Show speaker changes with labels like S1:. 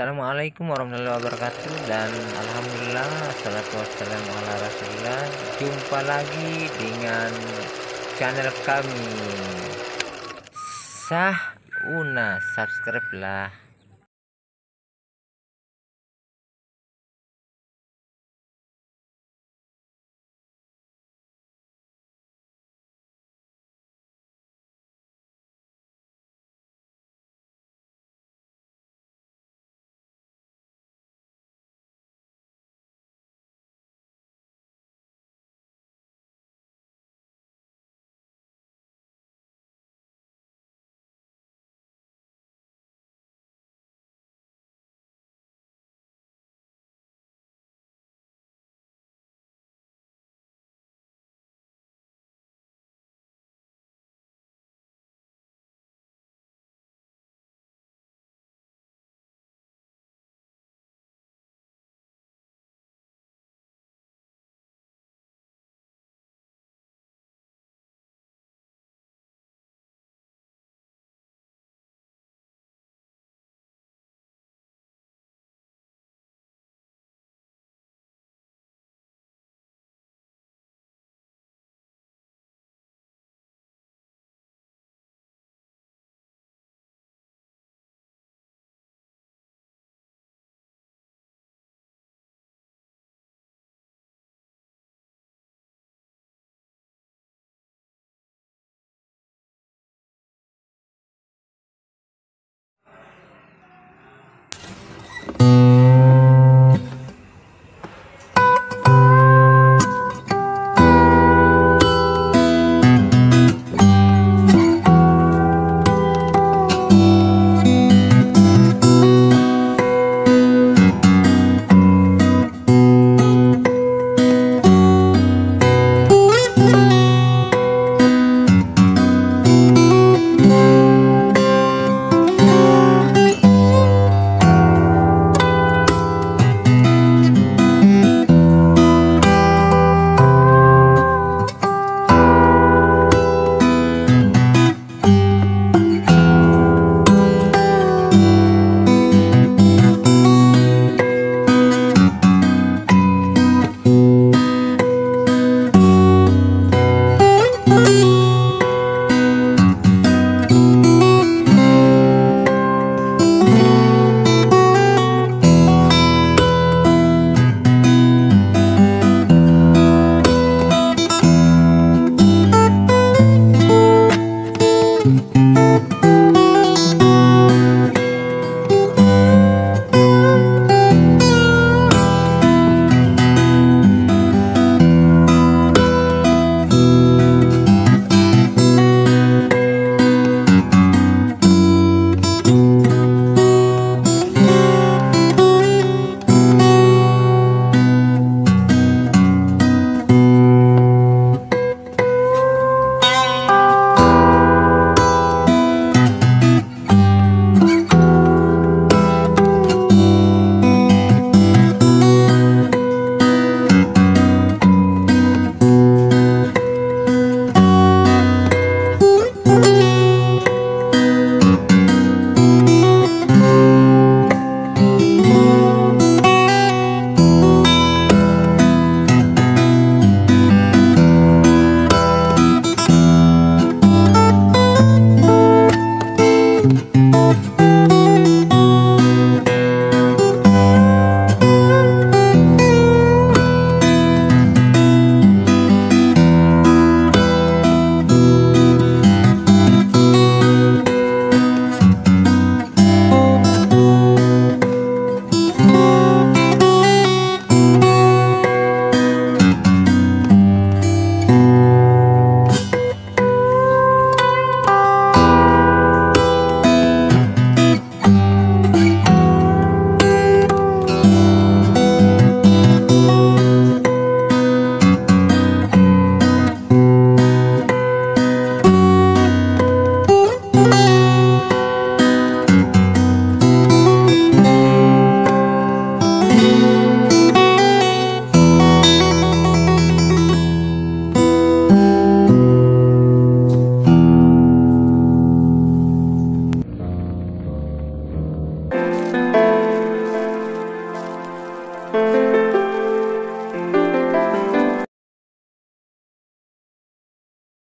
S1: Assalamualaikum warahmatullahi wabarakatuh dan Alhamdulillah Salatu wassalamu ala rasulullah Jumpa lagi dengan channel kami. Sah Una Subscribe lah